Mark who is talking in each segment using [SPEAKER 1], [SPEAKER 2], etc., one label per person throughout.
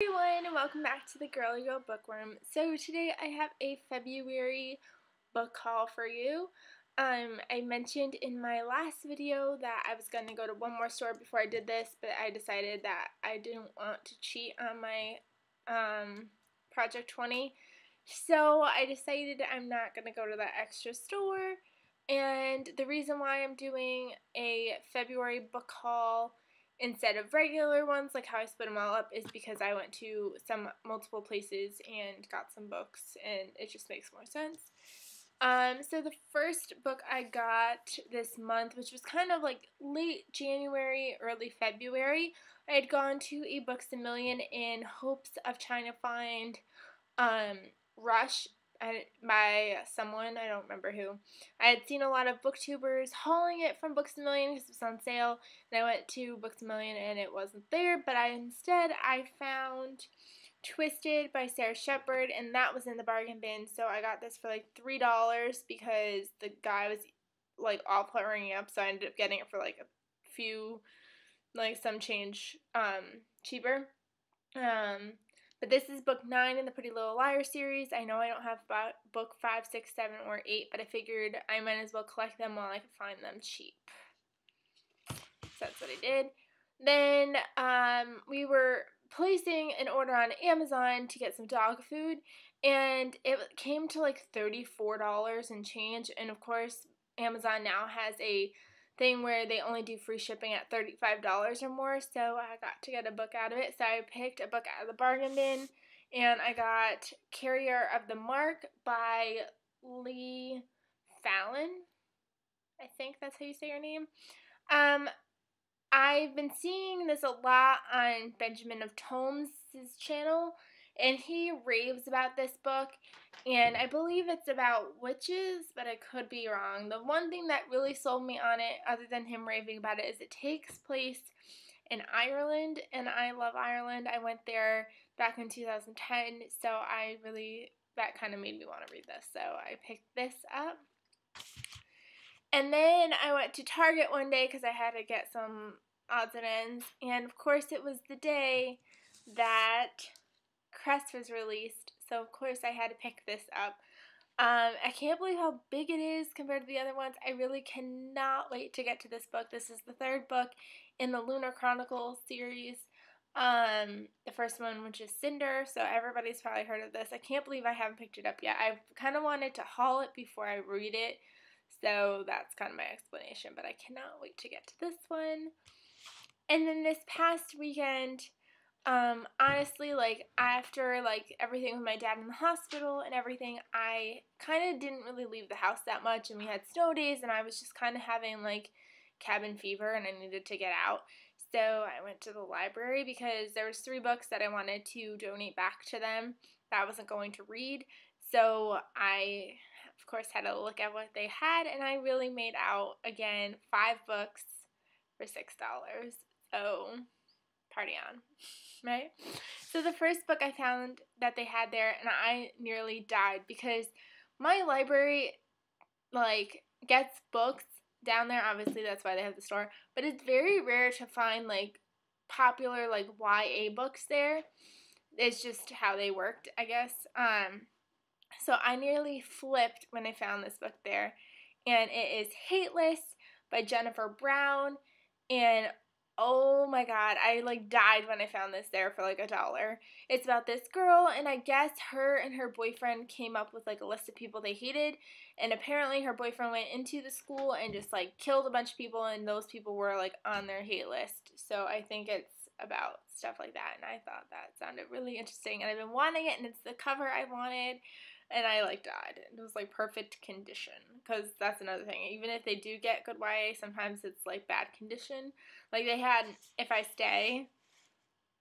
[SPEAKER 1] everyone and welcome back to the Girly Girl Bookworm. So today I have a February book haul for you. Um, I mentioned in my last video that I was going to go to one more store before I did this, but I decided that I didn't want to cheat on my um, Project 20. So I decided I'm not going to go to that extra store. And the reason why I'm doing a February book haul instead of regular ones, like how I split them all up, is because I went to some multiple places and got some books, and it just makes more sense. Um, so the first book I got this month, which was kind of like late January, early February, I had gone to a Books a Million in hopes of trying to find um, Rush by someone, I don't remember who. I had seen a lot of booktubers hauling it from Books a Million because it was on sale, and I went to Books a Million and it wasn't there, but I instead I found Twisted by Sara Shepard, and that was in the bargain bin, so I got this for like $3 because the guy was like all pouring up, so I ended up getting it for like a few, like some change um, cheaper. Um, but this is book 9 in the Pretty Little Liar series. I know I don't have book five, six, seven, or 8, but I figured I might as well collect them while I could find them cheap. So that's what I did. Then um, we were placing an order on Amazon to get some dog food, and it came to like $34 and change. And of course, Amazon now has a thing where they only do free shipping at $35 or more, so I got to get a book out of it. So I picked a book out of the bargain bin, and I got Carrier of the Mark by Leigh Fallon. I think that's how you say your name. Um, I've been seeing this a lot on Benjamin of Tomes' channel, and he raves about this book, and I believe it's about witches, but I could be wrong. The one thing that really sold me on it, other than him raving about it, is it takes place in Ireland, and I love Ireland. I went there back in 2010, so I really, that kind of made me want to read this, so I picked this up. And then I went to Target one day because I had to get some odds and ends, and of course it was the day that Cress was released, so of course I had to pick this up. Um, I can't believe how big it is compared to the other ones. I really cannot wait to get to this book. This is the third book in the Lunar Chronicles series. Um, the first one, which is Cinder, so everybody's probably heard of this. I can't believe I haven't picked it up yet. I kind of wanted to haul it before I read it, so that's kind of my explanation, but I cannot wait to get to this one. And then this past weekend, um, honestly, like after like everything with my dad in the hospital and everything, I kind of didn't really leave the house that much, and we had snow days, and I was just kind of having like cabin fever, and I needed to get out. So I went to the library because there was three books that I wanted to donate back to them that I wasn't going to read. So I, of course, had a look at what they had, and I really made out again five books for six dollars. So party on right? So the first book I found that they had there, and I nearly died because my library, like, gets books down there. Obviously, that's why they have the store. But it's very rare to find, like, popular, like, YA books there. It's just how they worked, I guess. Um, so I nearly flipped when I found this book there. And it is Hate List by Jennifer Brown. And Oh my god, I like died when I found this there for like a dollar. It's about this girl, and I guess her and her boyfriend came up with like a list of people they hated, and apparently her boyfriend went into the school and just like killed a bunch of people, and those people were like on their hate list. So I think it's about stuff like that, and I thought that sounded really interesting, and I've been wanting it, and it's the cover I wanted and I like died. It was like perfect condition because that's another thing. Even if they do get good YA, sometimes it's like bad condition. Like they had If I Stay,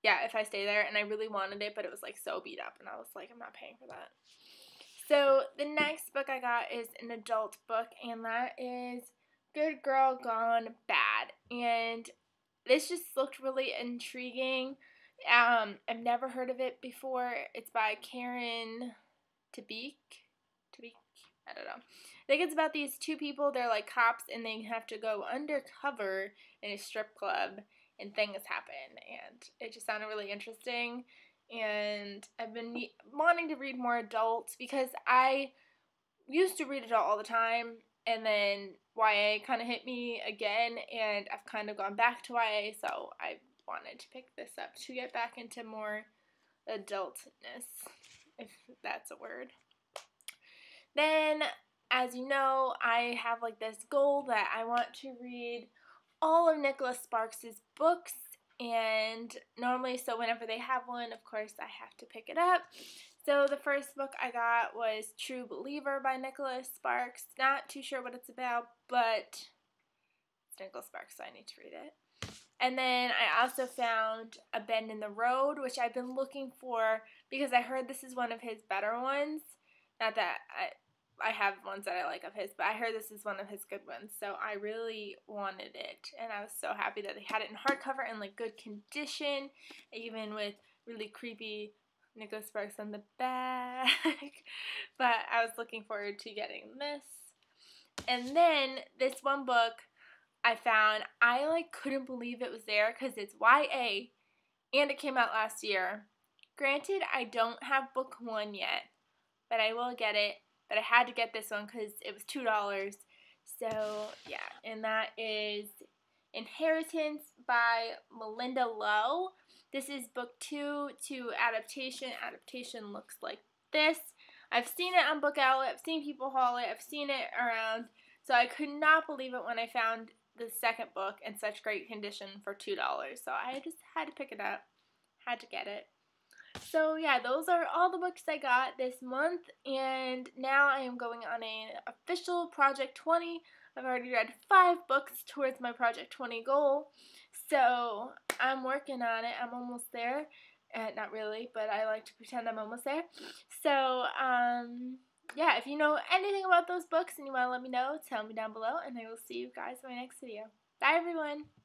[SPEAKER 1] yeah, If I Stay There, and I really wanted it, but it was like so beat up, and I was like, I'm not paying for that. So the next book I got is an adult book, and that is Good Girl Gone Bad, and this just looked really intriguing. Um, I've never heard of it before. It's by Karin Tabique. Tabique. I don't know. I think it's about these two people. They're like cops, and they have to go undercover in a strip club, and things happen. And it just sounded really interesting. and I've been wanting to read more adults because I used to read adult all the time, and then YA kind of hit me again, and I've kind of gone back to YA, so I wanted to pick this up to get back into more adultness, if that's a word. Then, as you know, I have like this goal that I want to read all of Nicholas Sparks's books and normally so whenever they have one of course I have to pick it up. So the first book I got was True Believer by Nicholas Sparks. Not too sure what it's about but it's Nicholas Sparks so I need to read it. And then I also found A Bend in the Road which I've been looking for because I heard this is one of his better ones not that I I have ones that I like of his, but I heard this is one of his good ones, so I really wanted it, and I was so happy that they had it in hardcover and like good condition, even with really creepy Nicholas Sparks on the back. but I was looking forward to getting this. And then this one book I found, I like couldn't believe it was there because it's YA and it came out last year. Granted, I don't have book one yet, but I will get it but I had to get this one because it was $2. So, yeah, and that is Inheritance by Malinda Lo. This is book two to adaptation. Adaptation looks like this. I've seen it on Book Outlet, I've seen people haul it, I've seen it around, so I could not believe it when I found the second book in such great condition for $2. So I just had to pick it up, had to get it. So yeah, those are all the books I got this month, and now I am going on an official Project 20. I've already read five books towards my Project 20 goal, so I'm working on it. I'm almost there. Uh, not really, but I like to pretend I'm almost there. So, um, yeah, if you know anything about those books and you want to let me know, tell me down below, and I will see you guys in my next video. Bye, everyone!